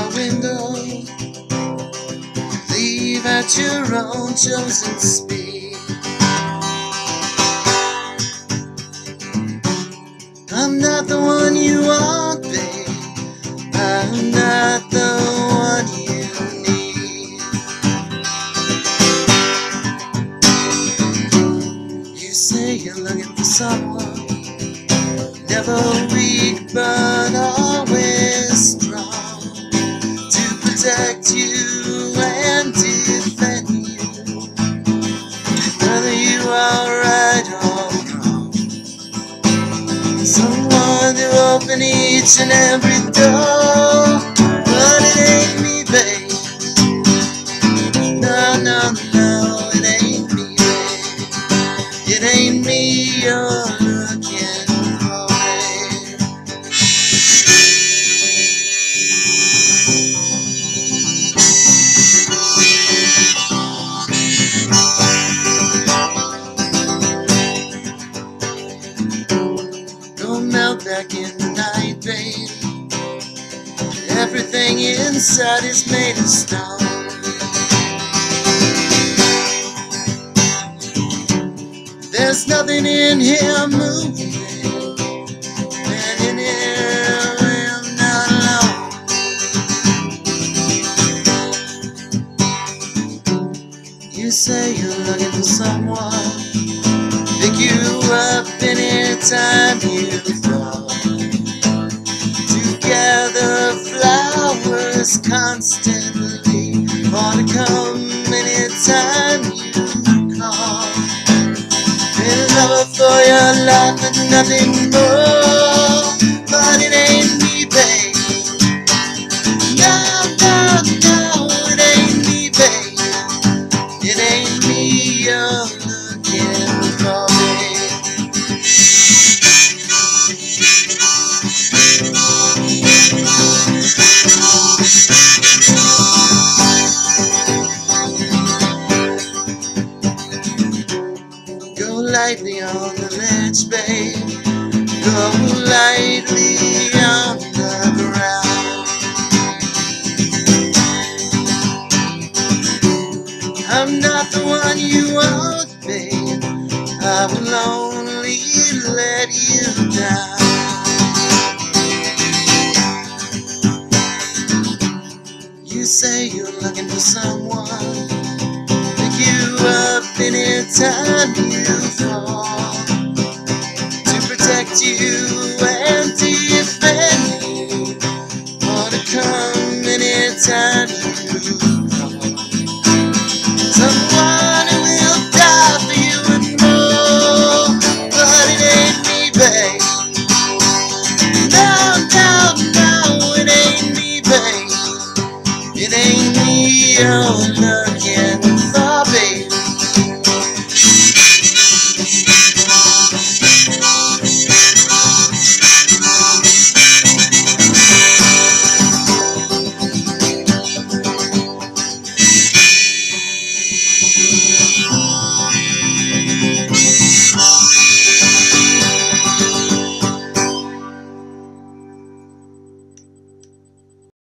my window. Leave at your own chosen speed. I'm not the one you want, babe. I'm not the one you need. You say you're looking for someone, never weak but always protect you and defend you, whether you are right or wrong. Someone to open each and every door. Everything inside is made of stone. There's nothing in here moving, and in here I'm not alone. You say you're looking for someone pick you up anytime you fall. Together, flowers constantly, or to come anytime you call. Been lover for your life and nothing more, but it ain't me, babe. No, no, no, it ain't me, babe. It ain't me you're lightly on the ledge, babe. Go lightly on the ground. I'm not the one you want, babe. I will only let you down. You say you're looking for someone. Pick you up anytime you to protect you and defend you. to come anytime you. Someone who will die for you and more, but it ain't me, babe. No, no, no, it ain't me, babe. It ain't me, oh, yeah.